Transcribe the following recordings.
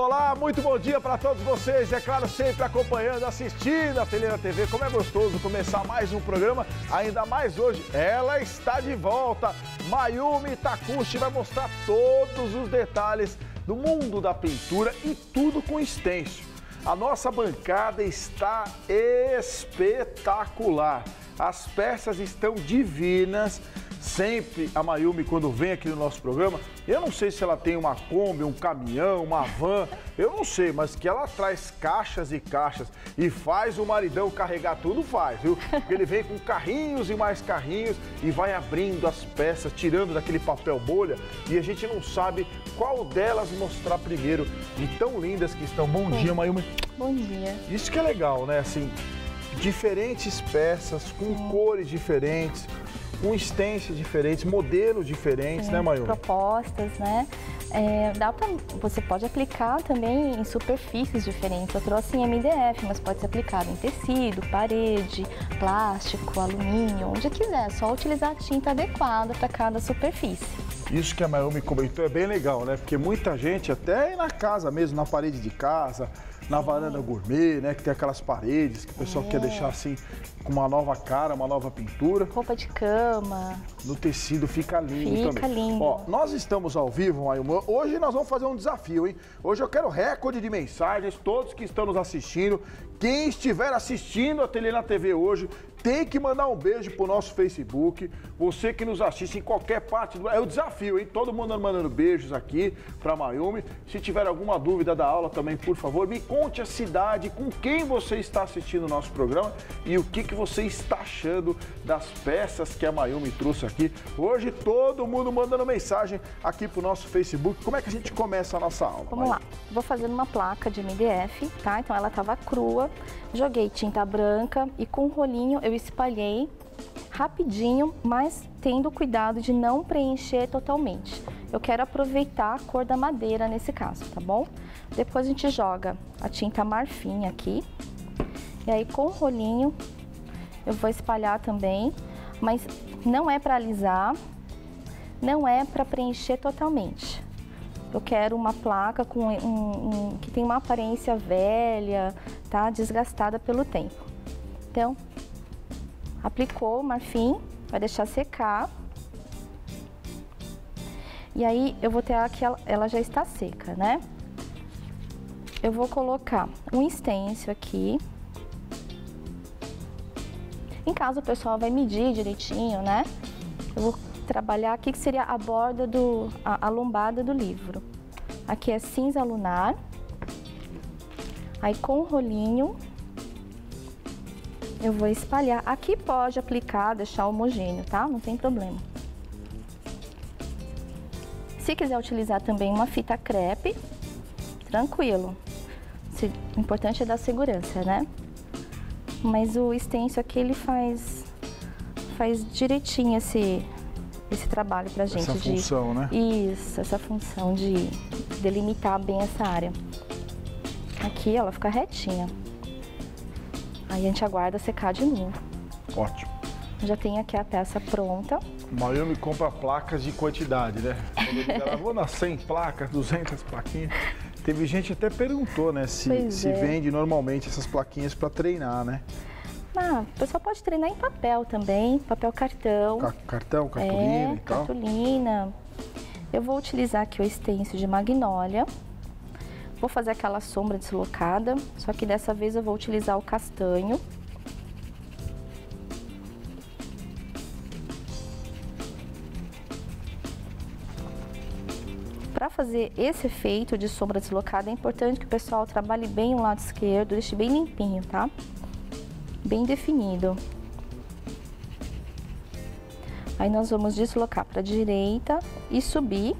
Olá, muito bom dia para todos vocês. É claro, sempre acompanhando, assistindo a Telena TV. Como é gostoso começar mais um programa, ainda mais hoje. Ela está de volta. Mayumi Takushi vai mostrar todos os detalhes do mundo da pintura e tudo com extenso. A nossa bancada está espetacular. As peças estão divinas sempre a Mayumi, quando vem aqui no nosso programa, eu não sei se ela tem uma Kombi, um caminhão, uma van, eu não sei, mas que ela traz caixas e caixas e faz o maridão carregar tudo, faz, viu? Porque ele vem com carrinhos e mais carrinhos e vai abrindo as peças, tirando daquele papel bolha e a gente não sabe qual delas mostrar primeiro. E tão lindas que estão. Bom dia, Mayumi. Bom dia. Isso que é legal, né? Assim, diferentes peças, com Sim. cores diferentes com extensões diferentes, modelos diferentes, Sim, né, Maio? Propostas, né? É, dá pra, você pode aplicar também em superfícies diferentes. Eu trouxe em MDF, mas pode ser aplicado em tecido, parede, plástico, alumínio, onde quiser. É só utilizar a tinta adequada para cada superfície. Isso que a Mayumi comentou é bem legal, né? Porque muita gente, até na casa mesmo, na parede de casa, na varanda gourmet, né? Que tem aquelas paredes que o pessoal é. quer deixar assim com uma nova cara, uma nova pintura. Roupa de cama. No tecido fica lindo fica também. lindo. Ó, nós estamos ao vivo, Mayuma. Hoje nós vamos fazer um desafio, hein? Hoje eu quero recorde de mensagens, todos que estão nos assistindo. Quem estiver assistindo a Tele na TV hoje, tem que mandar um beijo pro nosso Facebook. Você que nos assiste em qualquer parte do. É o desafio, hein? Todo mundo mandando beijos aqui pra Mayumi. Se tiver alguma dúvida da aula também, por favor, me conte a cidade, com quem você está assistindo o nosso programa e o que, que você está achando das peças que a Mayumi trouxe aqui. Hoje todo mundo mandando mensagem aqui pro nosso Facebook. Como é que a gente começa a nossa aula? Vamos Mayumi? lá. Vou fazendo uma placa de MDF, tá? Então ela tava crua joguei tinta branca e com um rolinho eu espalhei rapidinho, mas tendo cuidado de não preencher totalmente. Eu quero aproveitar a cor da madeira nesse caso, tá bom? Depois a gente joga a tinta marfim aqui. E aí com o rolinho eu vou espalhar também, mas não é para alisar, não é para preencher totalmente. Eu quero uma placa com um, um, que tem uma aparência velha, tá? Desgastada pelo tempo. Então, aplicou o marfim, vai deixar secar. E aí eu vou ter ela, ela já está seca, né? Eu vou colocar um stencil aqui. Em caso o pessoal vai medir direitinho, né? Eu vou trabalhar aqui que seria a borda do, a, a lombada do livro. Aqui é cinza lunar. Aí com o rolinho eu vou espalhar. Aqui pode aplicar, deixar homogêneo, tá? Não tem problema. Se quiser utilizar também uma fita crepe, tranquilo. O importante é dar segurança, né? Mas o stencil aqui, ele faz, faz direitinho esse, esse trabalho pra gente. Essa de, função, né? Isso, essa função de delimitar bem essa área. Aqui ela fica retinha. Aí a gente aguarda secar de novo. Ótimo. Já tem aqui a peça pronta. Miami compra placas de quantidade, né? Quando vou nas 100 placas, 200 plaquinhas. Teve gente até perguntou, né, se, se é. vende normalmente essas plaquinhas para treinar, né? Ah, o pessoal pode treinar em papel também, papel cartão. Ca cartão, cartolina é, e tal. cartolina. Eu vou utilizar aqui o stencil de magnólia. Vou fazer aquela sombra deslocada, só que dessa vez eu vou utilizar o castanho. Para fazer esse efeito de sombra deslocada, é importante que o pessoal trabalhe bem o lado esquerdo, deixe bem limpinho, tá? Bem definido. Aí nós vamos deslocar para a direita e subir.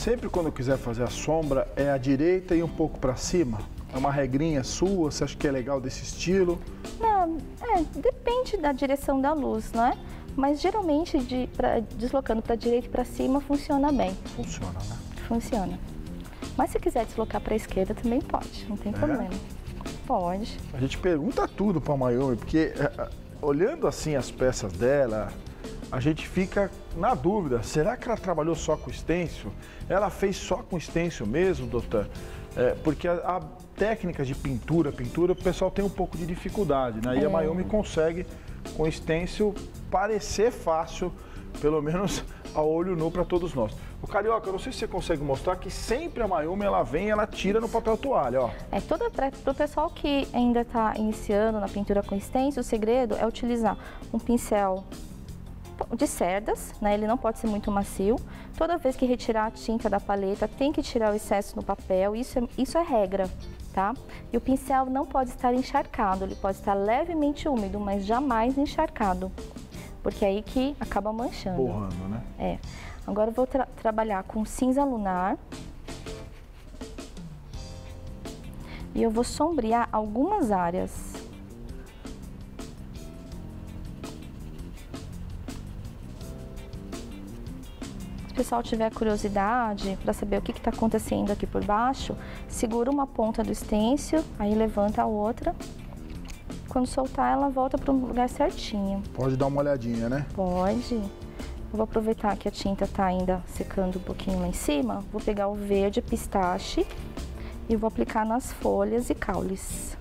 Sempre quando eu quiser fazer a sombra, é a direita e um pouco para cima? É uma regrinha sua? Você acha que é legal desse estilo? Não, é, depende da direção da luz, não é? Mas geralmente de, pra, deslocando para direita e para cima funciona bem. Funciona, né? Funciona. Mas se quiser deslocar para a esquerda também pode, não tem é? problema. Pode. A gente pergunta tudo para a Mayumi, porque é, olhando assim as peças dela, a gente fica na dúvida, será que ela trabalhou só com stencil? Ela fez só com stencil mesmo, doutor? É, porque a, a técnica de pintura, pintura, o pessoal tem um pouco de dificuldade, né? E a é. Mayumi consegue, com stencil, parecer fácil, pelo menos a olho nu para todos nós. O Carioca, eu não sei se você consegue mostrar que sempre a Mayumi, ela vem ela tira no papel toalha, ó. É, toda, para o pessoal que ainda está iniciando na pintura com stencil, o segredo é utilizar um pincel de cerdas, né? Ele não pode ser muito macio. Toda vez que retirar a tinta da paleta, tem que tirar o excesso no papel. Isso é, isso é regra, tá? E o pincel não pode estar encharcado. Ele pode estar levemente úmido, mas jamais encharcado. Porque é aí que acaba manchando. Borrando, né? É. Agora eu vou tra trabalhar com cinza lunar. E eu vou sombrear algumas áreas. Pessoal tiver curiosidade para saber o que está acontecendo aqui por baixo, segura uma ponta do estêncil, aí levanta a outra. Quando soltar, ela volta para o lugar certinho. Pode dar uma olhadinha, né? Pode. Eu vou aproveitar que a tinta está ainda secando um pouquinho lá em cima. Vou pegar o verde pistache e vou aplicar nas folhas e caules.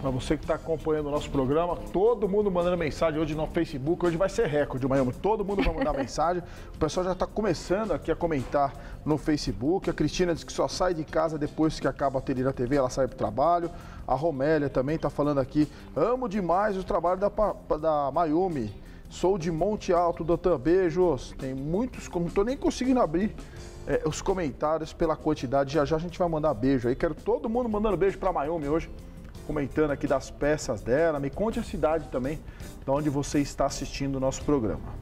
Para você que está acompanhando o nosso programa, todo mundo mandando mensagem hoje no Facebook. Hoje vai ser recorde, Miami. Todo mundo vai mandar mensagem. O pessoal já está começando aqui a comentar no Facebook. A Cristina diz que só sai de casa depois que acaba a Terira TV, ela sai para o trabalho. A Romélia também está falando aqui. Amo demais o trabalho da, da Mayumi. Sou de Monte Alto, doutor. Beijos. Tem muitos, não estou nem conseguindo abrir é, os comentários pela quantidade. Já já a gente vai mandar beijo aí. Quero todo mundo mandando beijo para Mayumi hoje comentando aqui das peças dela. Me conte a cidade também, de onde você está assistindo o nosso programa.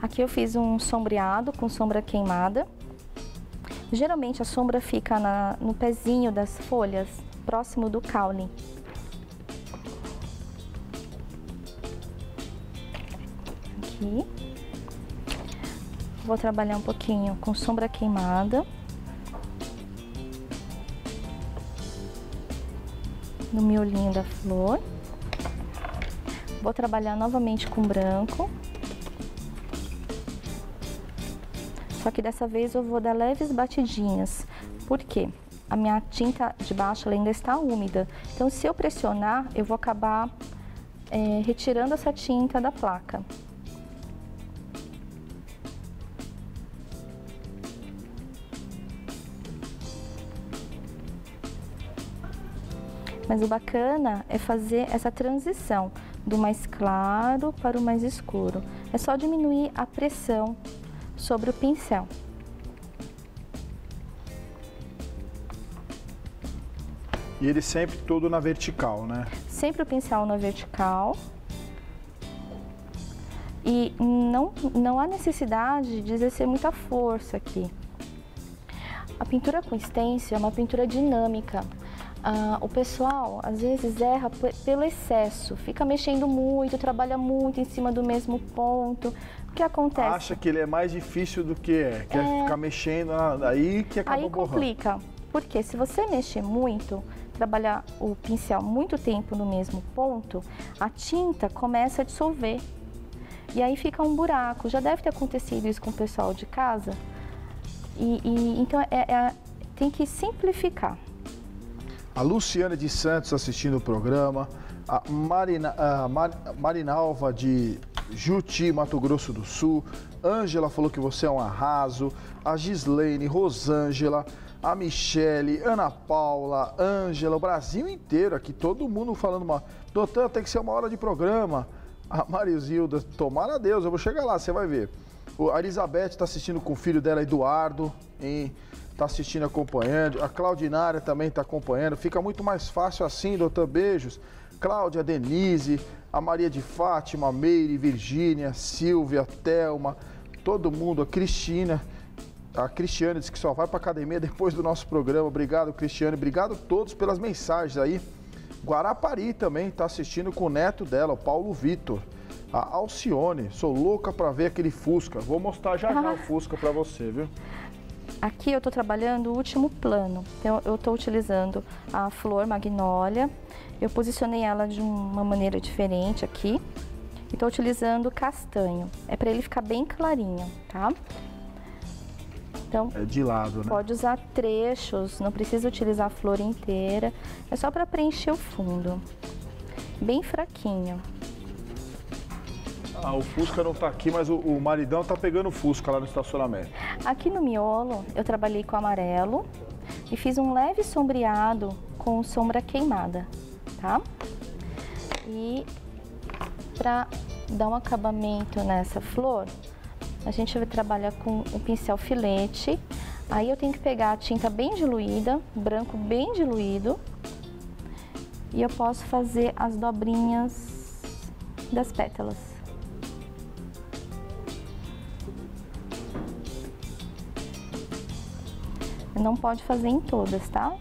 Aqui eu fiz um sombreado com sombra queimada. Geralmente a sombra fica na, no pezinho das folhas, próximo do caule. Aqui. Vou trabalhar um pouquinho com sombra queimada. No miolinho da flor. Vou trabalhar novamente com branco. Só que dessa vez eu vou dar leves batidinhas. Por quê? A minha tinta de baixo ainda está úmida. Então, se eu pressionar, eu vou acabar é, retirando essa tinta da placa. Mas o bacana é fazer essa transição do mais claro para o mais escuro. É só diminuir a pressão sobre o pincel. E ele sempre todo na vertical, né? Sempre o pincel na vertical. E não, não há necessidade de exercer muita força aqui. A pintura com stencil é uma pintura dinâmica ah, o pessoal às vezes erra pelo excesso, fica mexendo muito, trabalha muito em cima do mesmo ponto. O que acontece? Acha que ele é mais difícil do que é, quer é... ficar mexendo aí que acaba Aí borrando. complica, porque se você mexer muito, trabalhar o pincel muito tempo no mesmo ponto, a tinta começa a dissolver. E aí fica um buraco. Já deve ter acontecido isso com o pessoal de casa. E, e então é, é, tem que simplificar a Luciane de Santos assistindo o programa, a, Marina, a Mar, Marinalva de Juti, Mato Grosso do Sul, Ângela falou que você é um arraso, a Gislaine, Rosângela, a Michele, Ana Paula, Ângela, o Brasil inteiro aqui, todo mundo falando uma. Doutor, tem que ser uma hora de programa. A Marizilda, tomara Deus, eu vou chegar lá, você vai ver. A Elizabeth está assistindo com o filho dela, Eduardo, em está assistindo, acompanhando. A Claudinária também está acompanhando. Fica muito mais fácil assim, doutor. Beijos. Cláudia, Denise, a Maria de Fátima, a Meire, Virgínia, Silvia, Thelma, todo mundo, a Cristina. A Cristiane disse que só vai para academia depois do nosso programa. Obrigado, Cristiane. Obrigado a todos pelas mensagens aí. Guarapari também está assistindo com o neto dela, o Paulo Vitor. A Alcione, sou louca para ver aquele Fusca. Vou mostrar já já o Fusca para você, viu? Aqui eu estou trabalhando o último plano. Então, eu estou utilizando a flor magnólia. Eu posicionei ela de uma maneira diferente aqui. E Estou utilizando castanho. É para ele ficar bem clarinho, tá? Então, é de lado, né? Pode usar trechos, não precisa utilizar a flor inteira. É só para preencher o fundo. Bem fraquinho. Ah, o Fusca não está aqui, mas o, o maridão está pegando o Fusca lá no estacionamento. Aqui no miolo, eu trabalhei com amarelo e fiz um leve sombreado com sombra queimada, tá? E para dar um acabamento nessa flor, a gente vai trabalhar com o pincel filete. Aí eu tenho que pegar a tinta bem diluída, branco bem diluído. E eu posso fazer as dobrinhas das pétalas. Não pode fazer em todas, tá?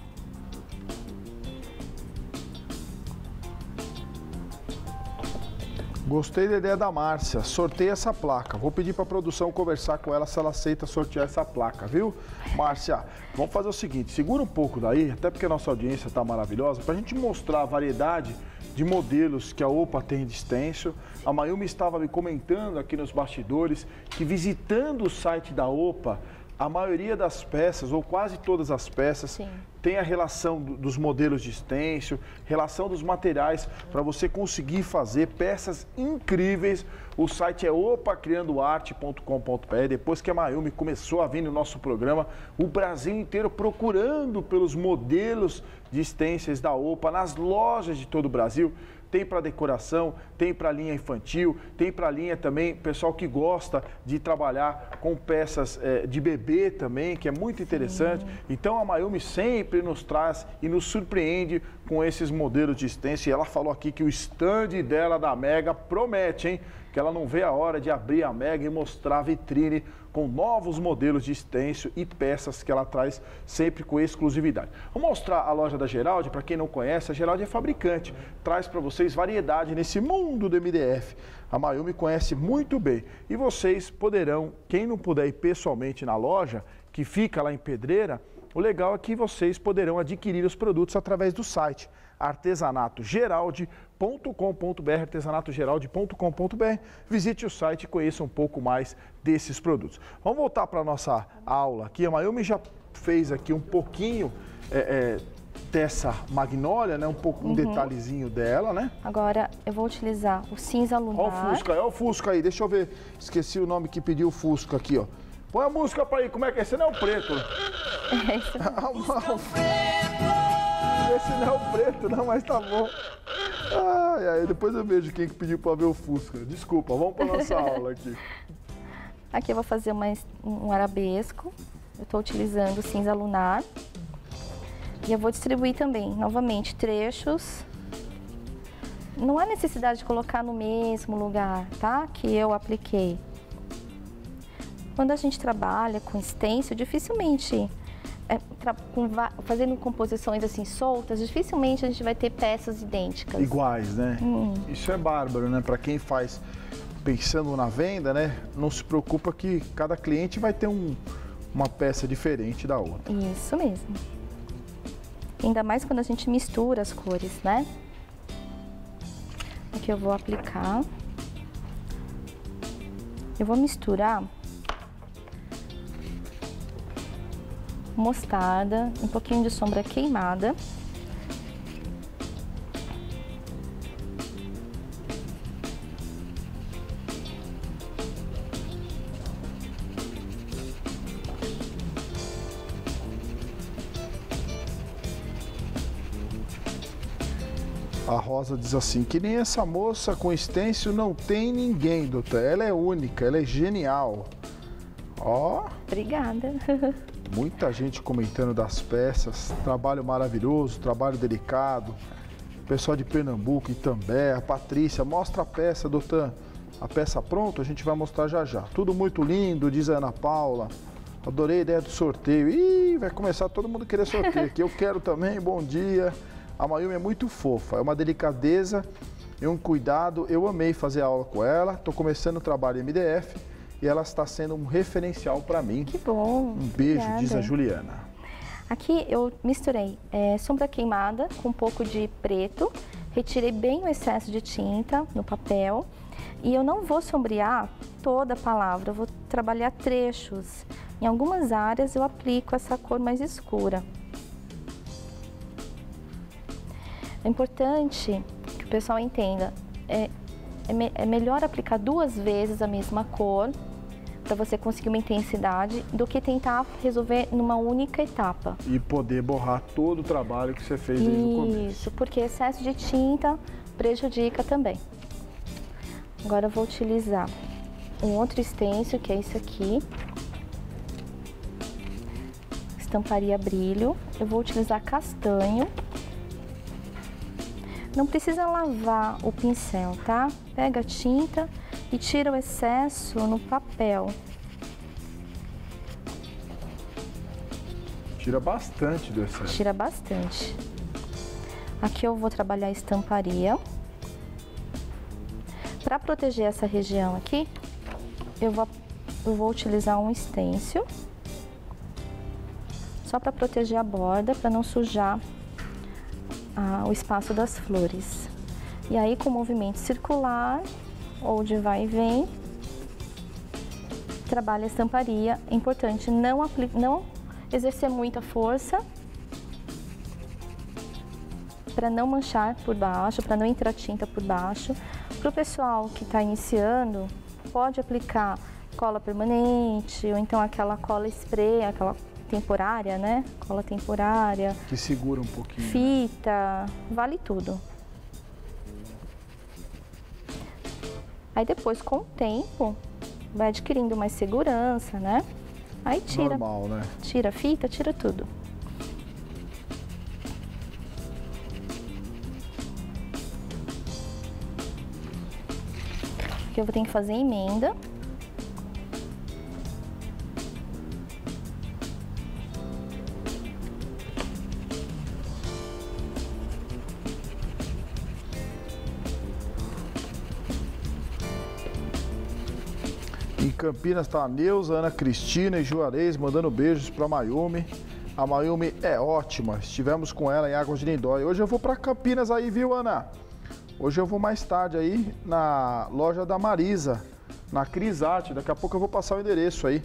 Gostei da ideia da Márcia. Sorteia essa placa. Vou pedir para a produção conversar com ela se ela aceita sortear essa placa, viu? Márcia, vamos fazer o seguinte: segura um pouco daí, até porque a nossa audiência está maravilhosa, para a gente mostrar a variedade de modelos que a OPA tem de stencil. A Mayumi estava me comentando aqui nos bastidores que visitando o site da OPA, a maioria das peças, ou quase todas as peças, Sim. tem a relação dos modelos de stencil, relação dos materiais, para você conseguir fazer peças incríveis. O site é opacriandoarte.com.br. Depois que a Mayumi começou a vir no nosso programa, o Brasil inteiro procurando pelos modelos de stencils da OPA nas lojas de todo o Brasil tem para decoração, tem para linha infantil, tem para linha também pessoal que gosta de trabalhar com peças é, de bebê também, que é muito interessante. Sim. Então a Mayumi sempre nos traz e nos surpreende com esses modelos de stencil. E ela falou aqui que o stand dela da Mega promete, hein? Que ela não vê a hora de abrir a Mega e mostrar a vitrine com novos modelos de stencil e peças que ela traz sempre com exclusividade. Vou mostrar a loja da Geraldi, para quem não conhece, a Geraldi é fabricante, traz para vocês variedade nesse mundo do MDF. A Mayumi conhece muito bem e vocês poderão, quem não puder ir pessoalmente na loja, que fica lá em Pedreira, o legal é que vocês poderão adquirir os produtos através do site artesanatogeralde.com.br, artesanatogeralde.com.br. Visite o site e conheça um pouco mais desses produtos. Vamos voltar para a nossa aula aqui. A Mayumi já fez aqui um pouquinho é, é, dessa magnólia, né? Um pouco um uhum. detalhezinho dela, né? Agora eu vou utilizar o cinza lunar. Olha o Fusca, olha o Fusca aí. Deixa eu ver. Esqueci o nome que pediu o Fusca aqui, ó. Põe a música para aí. Como é que é? Esse não é o preto. É, não. Esse não é o preto, não, mas tá bom. Ai, ai, depois eu vejo quem que pediu para ver o Fusca. Desculpa, vamos para nossa aula aqui. Aqui eu vou fazer uma, um arabesco. Eu estou utilizando cinza lunar. E eu vou distribuir também, novamente, trechos. Não há necessidade de colocar no mesmo lugar, tá? Que eu apliquei. Quando a gente trabalha com stencil, dificilmente é, com, fazendo composições assim soltas, dificilmente a gente vai ter peças idênticas. Iguais, né? Hum. Isso é bárbaro, né? Para quem faz pensando na venda, né? Não se preocupa que cada cliente vai ter um, uma peça diferente da outra. Isso mesmo. Ainda mais quando a gente mistura as cores, né? Aqui eu vou aplicar. Eu vou misturar mostarda, um pouquinho de sombra queimada. A Rosa diz assim, que nem essa moça com estêncil não tem ninguém, doutor. Ela é única, ela é genial. Ó. Obrigada. Muita gente comentando das peças, trabalho maravilhoso, trabalho delicado. Pessoal de Pernambuco, Itambé, a Patrícia, mostra a peça, doutor. A peça pronta, a gente vai mostrar já já. Tudo muito lindo, diz a Ana Paula. Adorei a ideia do sorteio. Ih, vai começar todo mundo querer sorteio aqui. Eu quero também, bom dia. A Mayumi é muito fofa, é uma delicadeza e um cuidado. Eu amei fazer aula com ela. Estou começando o trabalho em MDF e ela está sendo um referencial para mim. Que bom. Um beijo, Obrigada. diz a Juliana. Aqui eu misturei é, sombra queimada com um pouco de preto, retirei bem o excesso de tinta no papel E eu não vou sombrear toda a palavra, eu vou trabalhar trechos. Em algumas áreas eu aplico essa cor mais escura. É importante que o pessoal entenda, é, é, me, é melhor aplicar duas vezes a mesma cor para você conseguir uma intensidade do que tentar resolver numa única etapa. E poder borrar todo o trabalho que você fez desde o começo. Isso, porque excesso de tinta prejudica também. Agora eu vou utilizar um outro stencil, que é esse aqui. Estamparia brilho. Eu vou utilizar castanho. Não precisa lavar o pincel, tá? Pega a tinta e tira o excesso no papel. Tira bastante do excesso. Tira bastante. Aqui eu vou trabalhar a estamparia. Para proteger essa região aqui, eu vou, eu vou utilizar um stencil. Só para proteger a borda, para não sujar ah, o espaço das flores. E aí, com movimento circular ou de vai e vem, trabalha a estamparia. É importante não, não exercer muita força para não manchar por baixo, para não entrar tinta por baixo. Para o pessoal que está iniciando, pode aplicar cola permanente ou então aquela cola spray, aquela temporária, né? Cola temporária. Que segura um pouquinho. Fita, vale tudo. Aí depois, com o tempo, vai adquirindo mais segurança, né? Aí tira. Normal, né? Tira a fita, tira tudo. Aqui eu vou ter que fazer emenda. Campinas está a Neuza, Ana Cristina e Juarez mandando beijos para Mayumi. A Mayumi é ótima. Estivemos com ela em Águas de Lindóia. Hoje eu vou para Campinas aí, viu, Ana? Hoje eu vou mais tarde aí na loja da Marisa, na Crisarte. Daqui a pouco eu vou passar o endereço aí.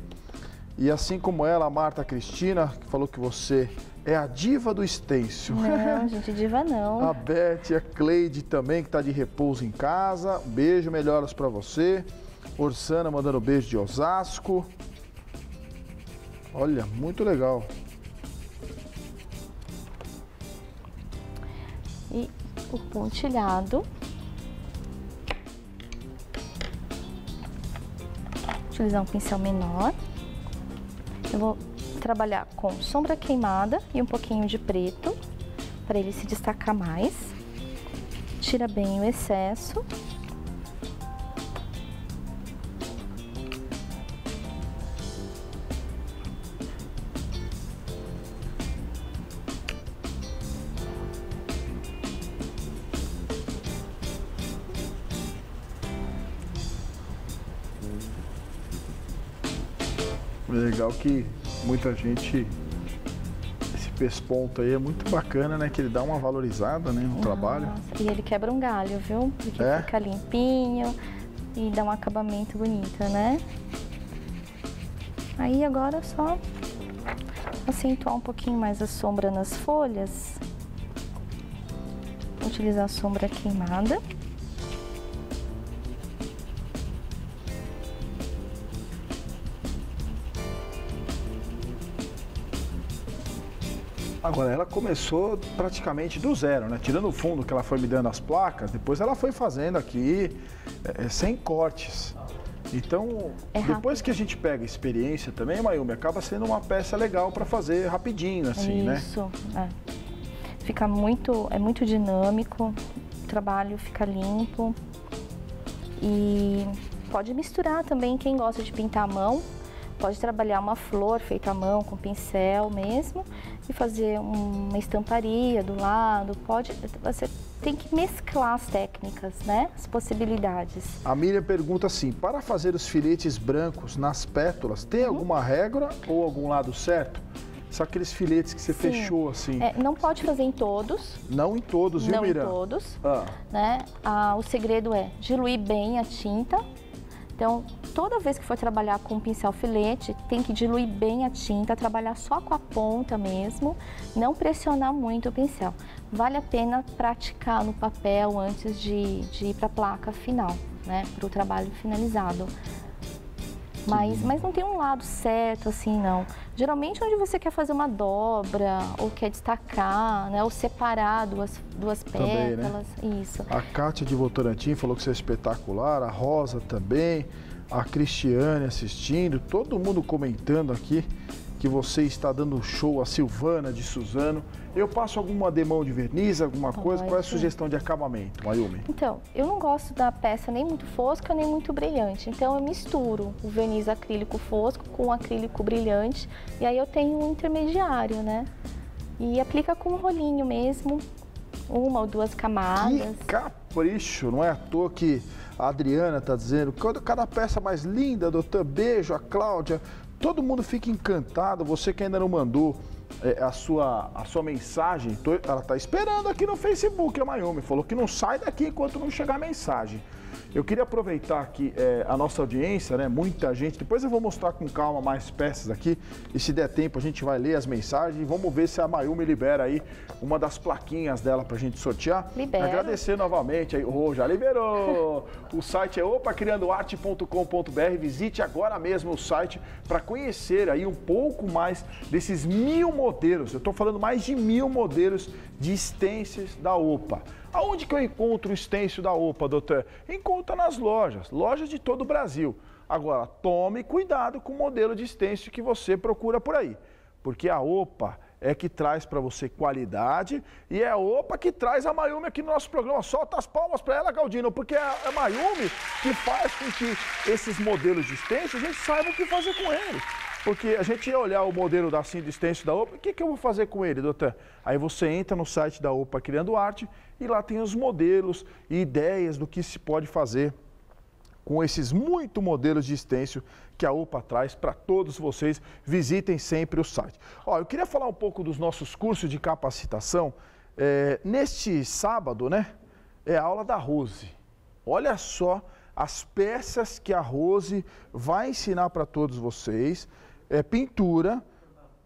E assim como ela, a Marta Cristina, que falou que você é a diva do estêncil. Não, gente, diva não. A Beth, a Cleide também, que está de repouso em casa. Beijo, melhoras para você. Orsana mandando beijo de Osasco. Olha, muito legal. E o pontilhado. Utilizar um pincel menor. Eu vou trabalhar com sombra queimada e um pouquinho de preto para ele se destacar mais. Tira bem o excesso. Legal que muita gente esse pesponto aí é muito bacana, né? Que ele dá uma valorizada, né, no Nossa, trabalho. E ele quebra um galho, viu? Porque é? fica limpinho e dá um acabamento bonito, né? Aí agora é só acentuar um pouquinho mais a sombra nas folhas. Utilizar a sombra queimada. Agora, ela começou praticamente do zero, né? Tirando o fundo que ela foi me dando as placas, depois ela foi fazendo aqui é, é sem cortes. Então, é depois que a gente pega experiência também, Mayumi, acaba sendo uma peça legal para fazer rapidinho, assim, Isso, né? Isso, é. Fica muito, é muito dinâmico, o trabalho fica limpo. E pode misturar também quem gosta de pintar à mão, pode trabalhar uma flor feita à mão com pincel mesmo e fazer uma estamparia do lado, pode, você tem que mesclar as técnicas, né? As possibilidades. A Miriam pergunta assim, para fazer os filetes brancos nas pétalas, tem uhum. alguma regra ou algum lado certo? São aqueles filetes que você Sim. fechou assim. É, não pode fazer em todos, Não em todos, viu, não Miriam? em todos. Ah, né? Ah, o segredo é diluir bem a tinta. Então, toda vez que for trabalhar com pincel filete, tem que diluir bem a tinta, trabalhar só com a ponta mesmo, não pressionar muito o pincel. Vale a pena praticar no papel antes de, de ir para a placa final, né? Para o trabalho finalizado. Mas, mas não tem um lado certo assim, não. Geralmente onde você quer fazer uma dobra, ou quer destacar, né? Ou separar duas, duas Também, né? pétalas. Isso. a Kátia de Votorantim falou que você é espetacular, a Rosa também, a Cristiane assistindo, todo mundo comentando aqui que você está dando um show, a Silvana de Suzano. Eu passo alguma demão de verniz, alguma coisa? Qual é a sugestão de acabamento, Mayumi? Então, eu não gosto da peça nem muito fosca, nem muito brilhante. Então, eu misturo o verniz acrílico fosco com o acrílico brilhante. E aí eu tenho um intermediário, né? E aplica com um rolinho mesmo, uma ou duas camadas. Que capricho, não é à toa que a Adriana está dizendo, cada, peça mais linda, doutor, beijo, a Cláudia, todo mundo fica encantado, você que ainda não mandou é, a, sua, a sua mensagem, tô- ela está esperando aqui no Facebook, a Mayumi, falou que não sai daqui enquanto não chegar a mensagem. Eu queria aproveitar aqui é, a nossa audiência, né? Muita gente. Depois eu vou mostrar com calma mais peças aqui. E se der tempo, a gente vai ler as mensagens e vamos ver se a Mayumi libera aí uma das plaquinhas dela pra gente sortear. Libera. Agradecer novamente aí. Oh, já liberou! o site é opacriandoarte.com.br. Visite agora mesmo o site para conhecer aí um pouco mais desses mil modelos. Eu estou falando mais de mil modelos de stencils da OPA. Aonde que eu encontro o stencil da OPA, doutor? Encontra nas lojas, lojas de todo o Brasil. Agora, tome cuidado com o modelo de stencil que você procura por aí, porque a OPA é que traz para você qualidade e é a OPA que traz a Mayumi aqui no nosso programa. Solta as palmas para ela, Galdino, porque é a Mayumi que faz com que esses modelos de stencil a gente saiba o que fazer com eles. Porque a gente ia olhar o modelo da cinta stencil da OPA, o que, que eu vou fazer com ele, doutor? Aí você entra no site da OPA Criando Arte e lá tem os modelos e ideias do que se pode fazer com esses muito modelos de stencil que a UPA traz para todos vocês. Visitem sempre o site. Ó, eu queria falar um pouco dos nossos cursos de capacitação. É, neste sábado, né, é a aula da Rose. Olha só as peças que a Rose vai ensinar para todos vocês. É pintura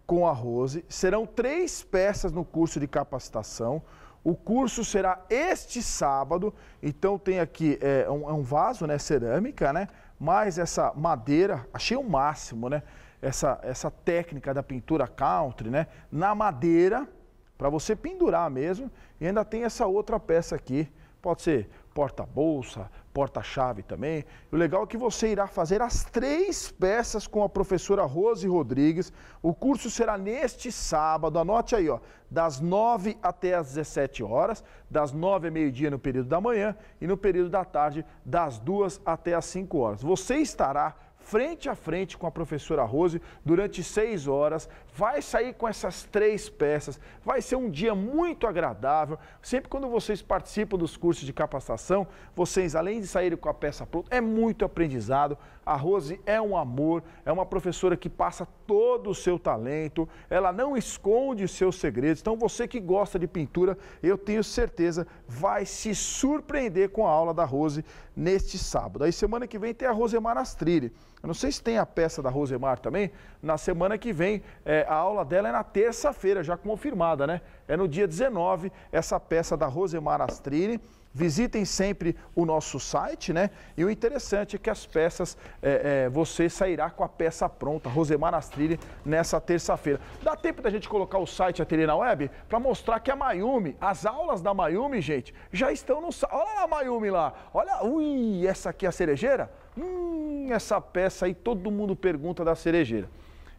com a Rose. Serão três peças no curso de capacitação. O curso será este sábado, então tem aqui é, um, é um vaso, né, cerâmica, né, mais essa madeira, achei o máximo, né, essa, essa técnica da pintura country, né, na madeira, para você pendurar mesmo, e ainda tem essa outra peça aqui, pode ser porta-bolsa, porta-chave também. O legal é que você irá fazer as três peças com a professora Rose Rodrigues. O curso será neste sábado, anote aí, ó, das 9 até as 17 horas, das 9 a meio-dia no período da manhã e no período da tarde, das 2 até as 5 horas. Você estará frente a frente com a professora Rose durante seis horas. Vai sair com essas três peças. Vai ser um dia muito agradável. Sempre quando vocês participam dos cursos de capacitação, vocês, além de saírem com a peça pronta, é muito aprendizado. A Rose é um amor, é uma professora que passa todo o seu talento, ela não esconde os seus segredos. Então, você que gosta de pintura, eu tenho certeza, vai se surpreender com a aula da Rose neste sábado. Aí, semana que vem, tem a Rosemar Astrilli. Eu não sei se tem a peça da Rosemar também. Na semana que vem, é, a aula dela é na terça-feira, já confirmada, né? É no dia 19, essa peça da Rosemar Astrini. Visitem sempre o nosso site, né? E o interessante é que as peças, é, é, você sairá com a peça pronta, Rosemar Astrini, nessa terça-feira. Dá tempo da gente colocar o site Ateliê na Web para mostrar que a Mayumi, as aulas da Mayumi, gente, já estão no site. Olha lá a Mayumi lá. Olha, ui, essa aqui é a cerejeira? Hum, essa peça aí todo mundo pergunta da cerejeira.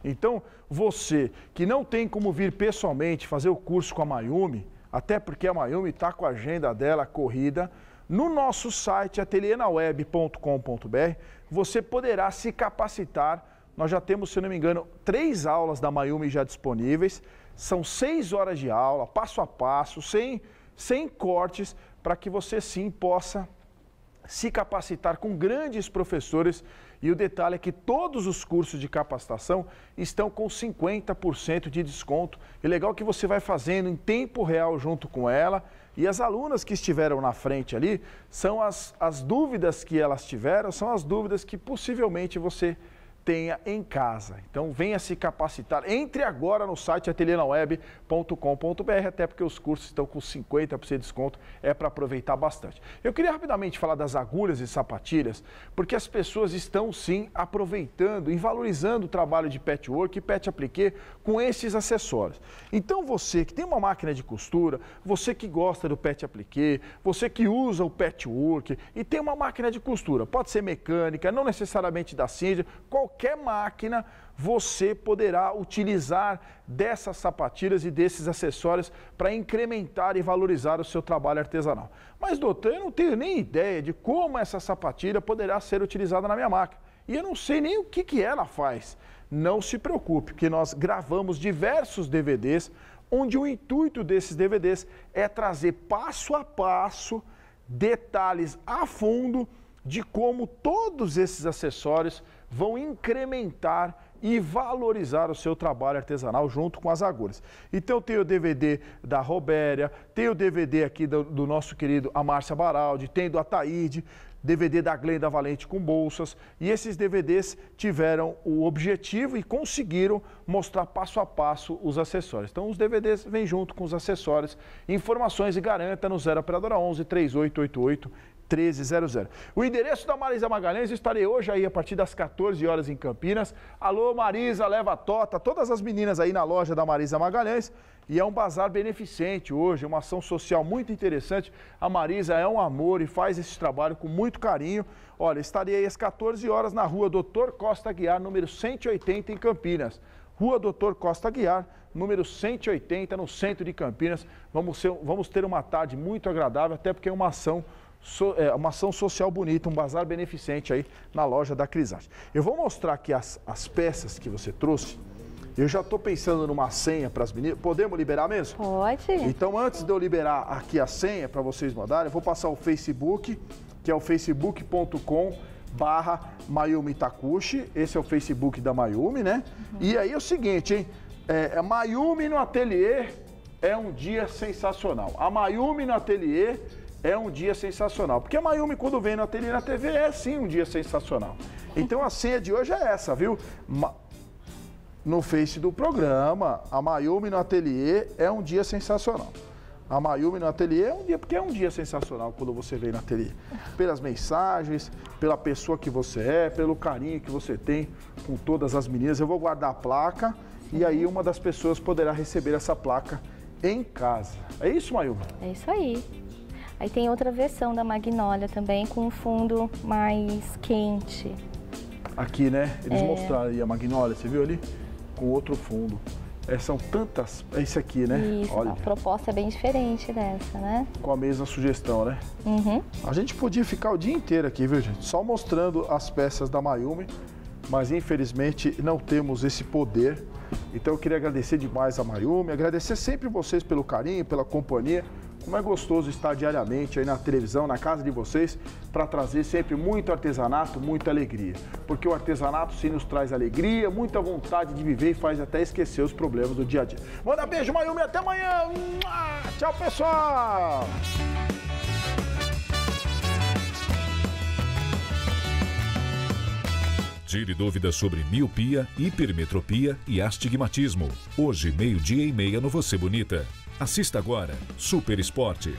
Então, você que não tem como vir pessoalmente fazer o curso com a Mayumi, até porque a Mayumi está com a agenda dela corrida, no nosso site atelienaWeb.com.br você poderá se capacitar. Nós já temos, se não me engano, três aulas da Mayumi já disponíveis. São seis horas de aula, passo a passo, sem, sem cortes, para que você sim possa se capacitar com grandes professores e o detalhe é que todos os cursos de capacitação estão com 50% de desconto. E legal que você vai fazendo em tempo real junto com ela. E as alunas que estiveram na frente ali, são as, as dúvidas que elas tiveram, são as dúvidas que possivelmente você tenha em casa. Então venha se capacitar. Entre agora no site atelenaweb.com.br, até porque os cursos estão com 50% de desconto, é para aproveitar bastante. Eu queria rapidamente falar das agulhas e sapatilhas, porque as pessoas estão sim aproveitando e valorizando o trabalho de patchwork e pet appliqué com esses acessórios. Então você que tem uma máquina de costura, você que gosta do pet appliqué, você que usa o patchwork e tem uma máquina de costura, pode ser mecânica, não necessariamente da Cindy, qualquer qualquer máquina você poderá utilizar dessas sapatilhas e desses acessórios para incrementar e valorizar o seu trabalho artesanal. Mas, doutor, eu não tenho nem ideia de como essa sapatilha poderá ser utilizada na minha máquina. E eu não sei nem o que, que ela faz. Não se preocupe, porque nós gravamos diversos DVDs, onde o intuito desses DVDs é trazer passo a passo, detalhes a fundo de como todos esses acessórios vão incrementar e valorizar o seu trabalho artesanal junto com as agulhas. Então tem o DVD da Robéria, tem o DVD aqui do, do nosso querido Amárcia Baraldi, tem do Ataíde, DVD da Glenda Valente com bolsas, e esses DVDs tiveram o objetivo e conseguiram mostrar passo a passo os acessórios. Então os DVDs vêm junto com os acessórios. Informações e garanta no 0 operadora 11 3888 1300. O endereço da Marisa Magalhães, estarei hoje aí a partir das 14 horas em Campinas. Alô Marisa, leva a tota, todas as meninas aí na loja da Marisa Magalhães. E é um bazar beneficente hoje, uma ação social muito interessante. A Marisa é um amor e faz esse trabalho com muito carinho. Olha, estarei aí às 14 horas na rua Doutor Costa Guiar, número 180 em Campinas. Rua Doutor Costa Guiar, número 180, no centro de Campinas. Vamos, ser, vamos ter uma tarde muito agradável, até porque é uma ação so, é, uma ação social bonita, um bazar beneficente aí na loja da Crisarte. Eu vou mostrar aqui as, as peças que você trouxe. Eu já estou pensando numa senha para as meninas. Podemos liberar mesmo? Pode. Então, antes de eu liberar aqui a senha para vocês mandarem, eu vou passar o Facebook, que é o facebook.com barra Mayumi Takushi. Esse é o Facebook da Mayumi, né? Uhum. E aí é o seguinte, hein? É, é Mayumi no ateliê é um dia sensacional. A Mayumi no ateliê é um dia sensacional. Porque a Mayumi, quando vem no ateliê na TV, é sim um dia sensacional. Então a senha de hoje é essa, viu? No Face do programa, a Mayumi no ateliê é um dia sensacional. A Mayumi no ateliê é um dia, porque é um dia sensacional quando você vem no ateliê. Pelas mensagens, pela pessoa que você é, pelo carinho que você tem com todas as meninas. Eu vou guardar a placa e aí uma das pessoas poderá receber essa placa em casa. É isso, Mayumi? É isso aí. Aí tem outra versão da Magnólia também com um fundo mais quente. Aqui, né? Eles é. mostraram aí a Magnólia, você viu ali? Com outro fundo. É, são tantas. É esse aqui, né? Isso, Olha. a proposta é bem diferente dessa, né? Com a mesma sugestão, né? Uhum. A gente podia ficar o dia inteiro aqui, viu, gente? Só mostrando as peças da Mayumi, mas infelizmente não temos esse poder. Então eu queria agradecer demais a Mayumi, agradecer sempre vocês pelo carinho, pela companhia. Como é gostoso estar diariamente aí na televisão, na casa de vocês, para trazer sempre muito artesanato, muita alegria. Porque o artesanato sim nos traz alegria, muita vontade de viver e faz até esquecer os problemas do dia a dia. Manda beijo, Mayumi, até amanhã! Tchau, pessoal! Tire dúvidas sobre miopia, hipermetropia e astigmatismo. Hoje, meio-dia e meia no Você Bonita. Assista agora Super Esporte.